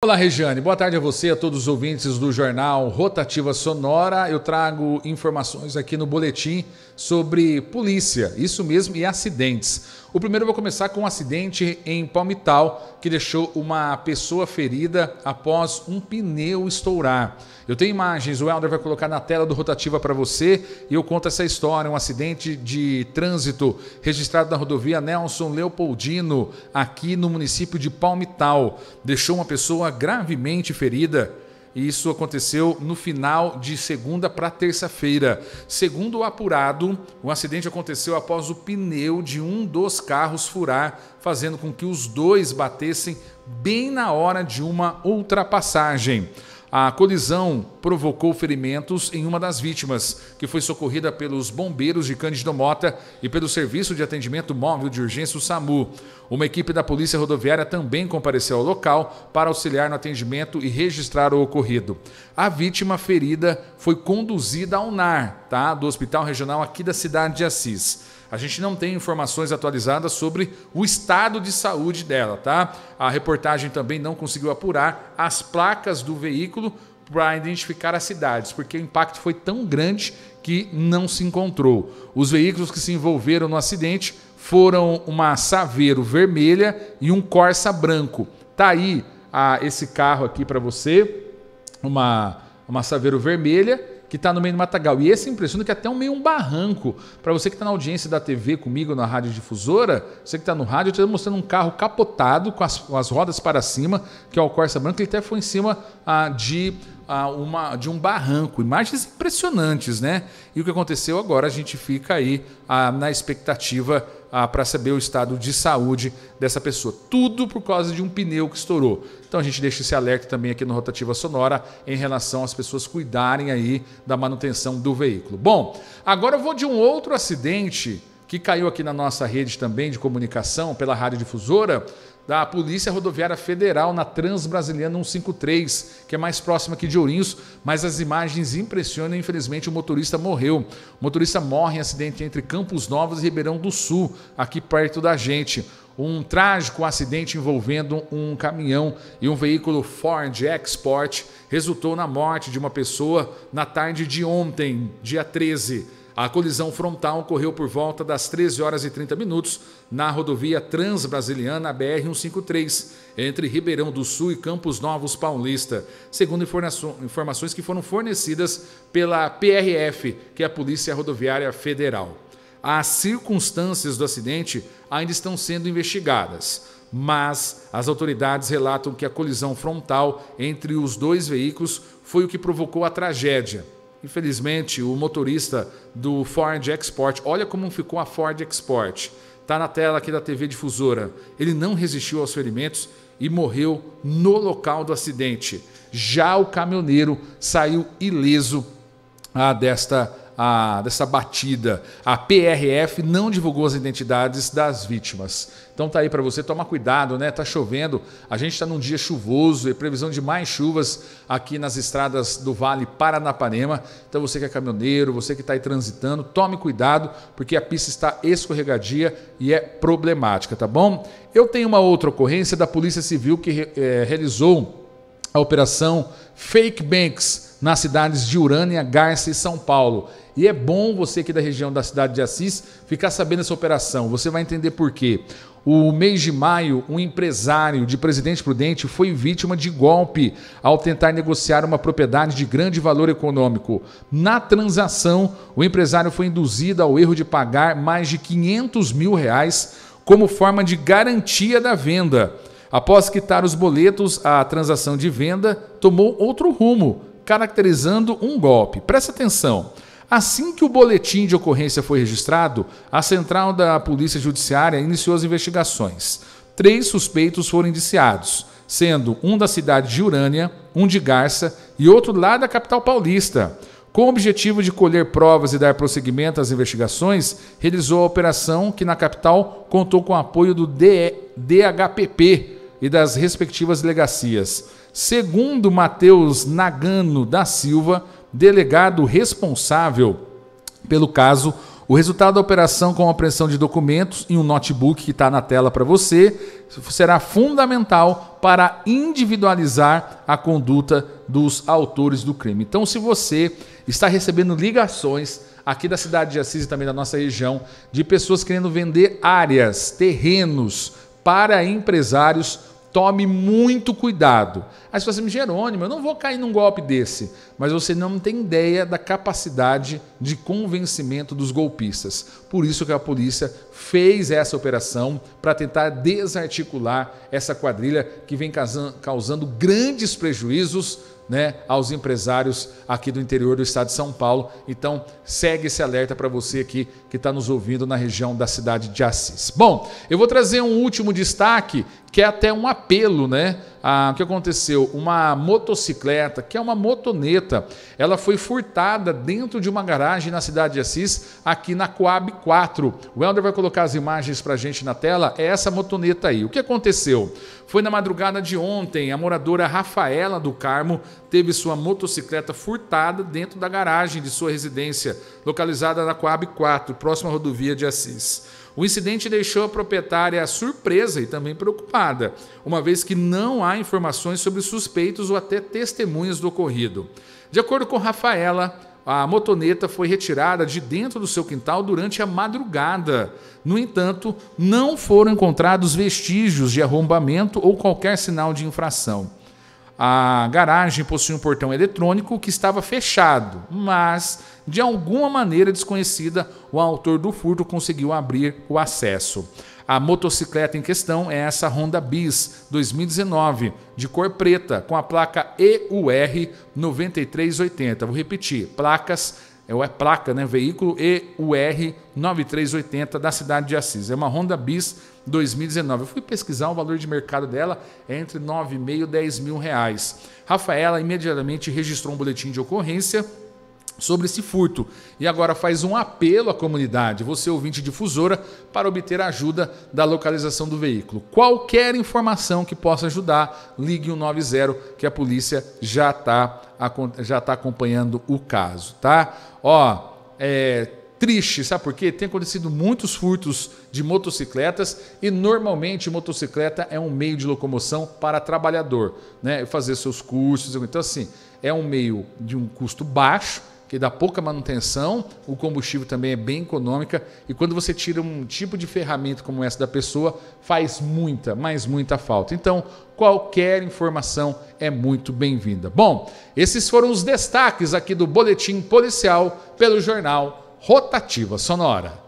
Olá, Regiane. Boa tarde a você, a todos os ouvintes do jornal Rotativa Sonora. Eu trago informações aqui no boletim sobre polícia, isso mesmo, e acidentes. O primeiro eu vou começar com um acidente em Palmital, que deixou uma pessoa ferida após um pneu estourar. Eu tenho imagens, o Helder vai colocar na tela do Rotativa para você e eu conto essa história, um acidente de trânsito registrado na rodovia Nelson Leopoldino, aqui no município de Palmital. Deixou uma pessoa gravemente ferida e isso aconteceu no final de segunda para terça-feira. Segundo o apurado, o acidente aconteceu após o pneu de um dos carros furar, fazendo com que os dois batessem bem na hora de uma ultrapassagem. A colisão provocou ferimentos em uma das vítimas, que foi socorrida pelos bombeiros de Cândido Mota e pelo Serviço de Atendimento Móvel de Urgência, o SAMU. Uma equipe da Polícia Rodoviária também compareceu ao local para auxiliar no atendimento e registrar o ocorrido. A vítima ferida foi conduzida ao NAR, tá? do Hospital Regional aqui da cidade de Assis. A gente não tem informações atualizadas sobre o estado de saúde dela, tá? A reportagem também não conseguiu apurar as placas do veículo para identificar as cidades, porque o impacto foi tão grande que não se encontrou. Os veículos que se envolveram no acidente foram uma Saveiro vermelha e um Corsa branco. Tá aí ah, esse carro aqui para você, uma uma Saveiro vermelha que está no meio do matagal. E esse impressiona que é até um meio um barranco. Para você que está na audiência da TV comigo na rádio difusora, você que está no rádio, eu estou mostrando um carro capotado com as, com as, rodas para cima, que é o Corsa Branco, ele até foi em cima ah, de uma, de um barranco. Imagens impressionantes, né? E o que aconteceu agora, a gente fica aí ah, na expectativa ah, para saber o estado de saúde dessa pessoa. Tudo por causa de um pneu que estourou. Então a gente deixa esse alerta também aqui no Rotativa Sonora em relação às pessoas cuidarem aí da manutenção do veículo. Bom, agora eu vou de um outro acidente que caiu aqui na nossa rede também de comunicação pela rádio difusora da Polícia Rodoviária Federal na Transbrasiliana 153, que é mais próxima aqui de Ourinhos, mas as imagens impressionam. Infelizmente, o motorista morreu. O motorista morre em acidente entre Campos Novos e Ribeirão do Sul, aqui perto da gente. Um trágico acidente envolvendo um caminhão e um veículo Ford Export resultou na morte de uma pessoa na tarde de ontem, dia 13. A colisão frontal ocorreu por volta das 13 horas e 30 minutos na rodovia Transbrasiliana BR-153, entre Ribeirão do Sul e Campos Novos Paulista, segundo informações que foram fornecidas pela PRF, que é a Polícia Rodoviária Federal. As circunstâncias do acidente ainda estão sendo investigadas, mas as autoridades relatam que a colisão frontal entre os dois veículos foi o que provocou a tragédia. Infelizmente, o motorista do Ford Export, olha como ficou a Ford Export. Está na tela aqui da TV Difusora. Ele não resistiu aos ferimentos e morreu no local do acidente. Já o caminhoneiro saiu ileso ah, desta a, dessa batida. A PRF não divulgou as identidades das vítimas. Então tá aí para você tomar cuidado, né? Tá chovendo. A gente está num dia chuvoso e previsão de mais chuvas aqui nas estradas do Vale Paranapanema. Então você que é caminhoneiro, você que está aí transitando, tome cuidado porque a pista está escorregadia e é problemática, tá bom? Eu tenho uma outra ocorrência da Polícia Civil que é, realizou a operação Fake Banks nas cidades de Urânia, Garça e São Paulo. E é bom você aqui da região da cidade de Assis ficar sabendo essa operação. Você vai entender por quê. O mês de maio, um empresário de Presidente Prudente foi vítima de golpe ao tentar negociar uma propriedade de grande valor econômico. Na transação, o empresário foi induzido ao erro de pagar mais de 500 mil reais como forma de garantia da venda. Após quitar os boletos, a transação de venda tomou outro rumo, caracterizando um golpe. Presta atenção. Assim que o boletim de ocorrência foi registrado, a central da Polícia Judiciária iniciou as investigações. Três suspeitos foram indiciados, sendo um da cidade de Urânia, um de Garça e outro lá da capital paulista. Com o objetivo de colher provas e dar prosseguimento às investigações, realizou a operação que na capital contou com o apoio do DHPP, e das respectivas delegacias. Segundo Matheus Nagano da Silva, delegado responsável pelo caso, O resultado da operação com apreensão de documentos em um notebook que está na tela para você será fundamental para individualizar a conduta dos autores do crime. Então, se você está recebendo ligações aqui da cidade de Assis e também da nossa região de pessoas querendo vender áreas, terrenos para empresários Tome muito cuidado. Aí você fala assim, Jerônimo, eu não vou cair num golpe desse. Mas você não tem ideia da capacidade de convencimento dos golpistas. Por isso que a polícia fez essa operação para tentar desarticular essa quadrilha que vem causando grandes prejuízos né, aos empresários aqui do interior do estado de São Paulo. Então, segue esse alerta para você aqui que está nos ouvindo na região da cidade de Assis. Bom, eu vou trazer um último destaque, que é até um apelo, né? Ah, o que aconteceu? Uma motocicleta, que é uma motoneta, ela foi furtada dentro de uma garagem na cidade de Assis, aqui na Coab 4. O Helder vai colocar as imagens para a gente na tela. É essa motoneta aí. O que aconteceu? Foi na madrugada de ontem, a moradora Rafaela do Carmo teve sua motocicleta furtada dentro da garagem de sua residência, localizada na Coab 4, próxima à rodovia de Assis. O incidente deixou a proprietária surpresa e também preocupada, uma vez que não há informações sobre suspeitos ou até testemunhas do ocorrido. De acordo com Rafaela, a motoneta foi retirada de dentro do seu quintal durante a madrugada. No entanto, não foram encontrados vestígios de arrombamento ou qualquer sinal de infração. A garagem possui um portão eletrônico que estava fechado, mas de alguma maneira desconhecida, o autor do furto conseguiu abrir o acesso. A motocicleta em questão é essa Honda Bis 2019, de cor preta, com a placa EUR 9380. Vou repetir: placas é, é placa, né? Veículo EUR 9380 da cidade de Assis. É uma Honda Bis 2019. Eu fui pesquisar o valor de mercado dela é entre 9,5 e 10 mil reais. Rafaela imediatamente registrou um boletim de ocorrência sobre esse furto e agora faz um apelo à comunidade, você ouvinte difusora, para obter ajuda da localização do veículo. Qualquer informação que possa ajudar, ligue o 90 que a polícia já está já tá acompanhando o caso, tá? Ó, é, triste, sabe por quê? Tem acontecido muitos furtos de motocicletas e normalmente motocicleta é um meio de locomoção para trabalhador, né? Fazer seus cursos, então assim, é um meio de um custo baixo que dá pouca manutenção, o combustível também é bem econômica e quando você tira um tipo de ferramenta como essa da pessoa, faz muita, mas muita falta. Então, qualquer informação é muito bem-vinda. Bom, esses foram os destaques aqui do boletim policial pelo jornal Rotativa Sonora.